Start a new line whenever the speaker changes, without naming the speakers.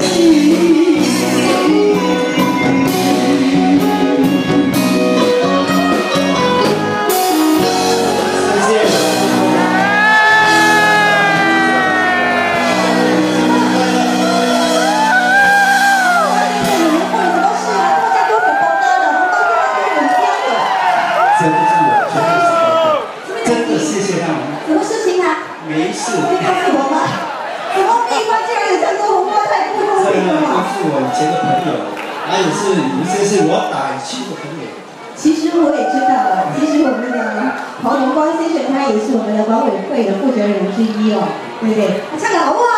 谢谢。真的，谢谢大家。
什么事情啊？
没事。
我
以前的朋友，还有是有些是我打亲的朋友。
其实我也知道了，其实我们的黄宏光先生他也是我们的管委会的负责人之一哦，对不对？他唱的好不好？